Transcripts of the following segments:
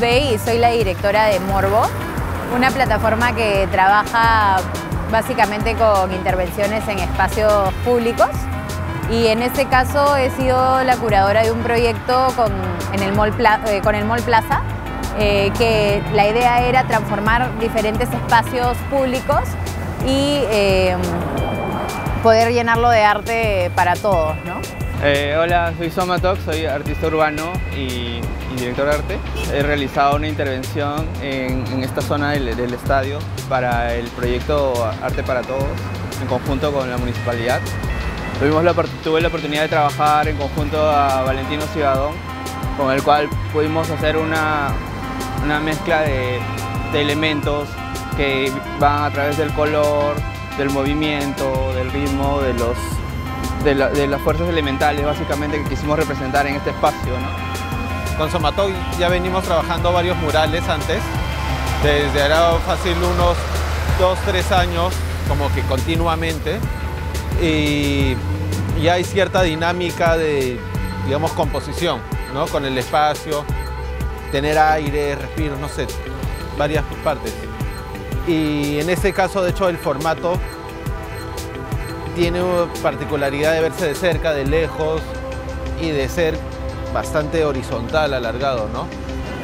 Bay y soy la directora de Morbo, una plataforma que trabaja básicamente con intervenciones en espacios públicos y en este caso he sido la curadora de un proyecto con, el Mall eh, con el Mall Plaza, eh, que la idea era transformar diferentes espacios públicos y eh, poder llenarlo de arte para todos. ¿no? Hola, soy Somatok, soy artista urbano y, director de arte. He realizado una intervención en, esta zona del, del estadio para el proyecto Arte para Todos en conjunto con la municipalidad. Tuvimos la, tuve la oportunidad de trabajar en conjunto a Valentino Cibadón, con el cual pudimos hacer una, una mezcla de, elementos que van a través del color, del movimiento, del ritmo, de, los, de, las fuerzas elementales básicamente que quisimos representar en este espacio. Con Somatoy ya venimos trabajando varios murales antes, desde ahora fácil unos dos, tres años, como que continuamente y, ya hay cierta dinámica de, digamos, composición, ¿no? Con el espacio, tener aire, respirar, no sé, varias partes. Y en ese caso, de hecho, el formato tiene particularidad de verse de cerca, de lejos y de ser bastante horizontal, alargado, ¿no?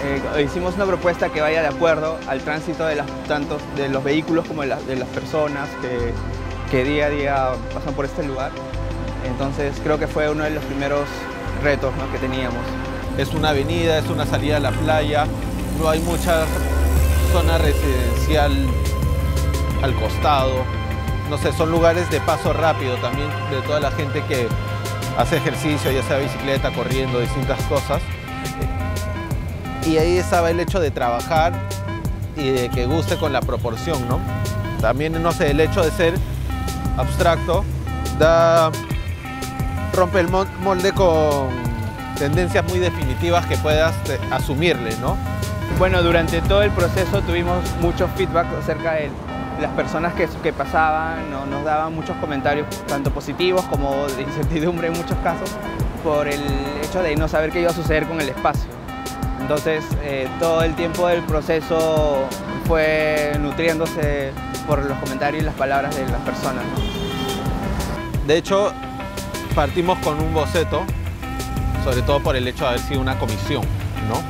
Eh, hicimos una propuesta que vaya de acuerdo al tránsito de, las, tanto de los vehículos como de, de las personas que que día a día pasan por este lugar. Entonces creo que fue uno de los primeros retos que teníamos. Es una avenida, es una salida a la playa, no hay mucha zona residencial al costado. No sé, son lugares de paso rápido también de toda la gente que hace ejercicio, ya sea bicicleta, corriendo, distintas cosas. Y ahí estaba el hecho de trabajar y de que guste con la proporción, ¿no? También, no sé, el hecho de ser abstracto, da, rompe el molde con tendencias muy definitivas que puedas eh, asumirle, ¿no? Bueno, durante todo el proceso tuvimos mucho feedback acerca de las personas que, que pasaban, ¿no? nos daban muchos comentarios, tanto positivos como de incertidumbre en muchos casos, por el hecho de no saber qué iba a suceder con el espacio. Entonces, eh, todo el tiempo del proceso fue nutriéndose por los comentarios y las palabras de las personas. De hecho, partimos con un boceto, sobre todo por el hecho de haber sido una comisión, ¿no?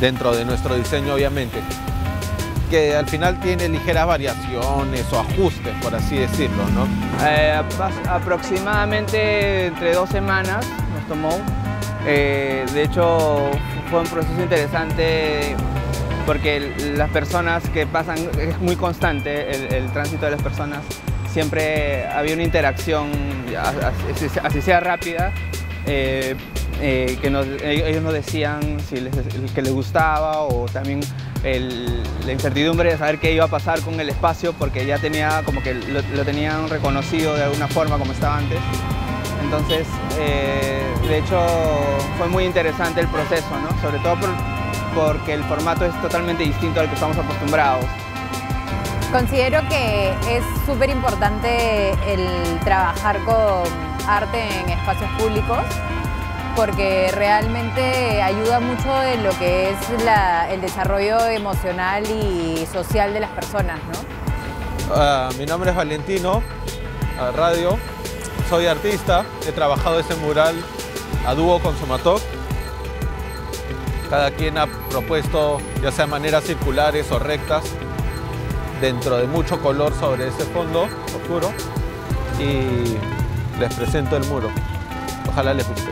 Dentro de nuestro diseño, obviamente, que al final tiene ligeras variaciones o ajustes, por así decirlo, ¿no? Eh, aproximadamente entre dos semanas nos tomó. Eh, de hecho, fue un proceso interesante porque las personas que pasan, es muy constante el, tránsito de las personas, siempre había una interacción, así, sea rápida, eh, eh, que ellos nos decían si les, que les gustaba o también la incertidumbre de saber qué iba a pasar con el espacio porque ya tenía como que lo, tenían reconocido de alguna forma como estaba antes. Entonces, eh, de hecho, fue muy interesante el proceso, ¿no? sobre todo por, porque el formato es totalmente distinto al que estamos acostumbrados. Considero que es súper importante el trabajar con arte en espacios públicos porque realmente ayuda mucho en lo que es el desarrollo emocional y social de las personas. Ah, mi nombre es Valentino, radio, soy artista, he trabajado ese mural a dúo con Somatoc cada quien ha propuesto ya sea maneras circulares o rectas dentro de mucho color sobre ese fondo oscuro y les presento el muro. Ojalá les guste.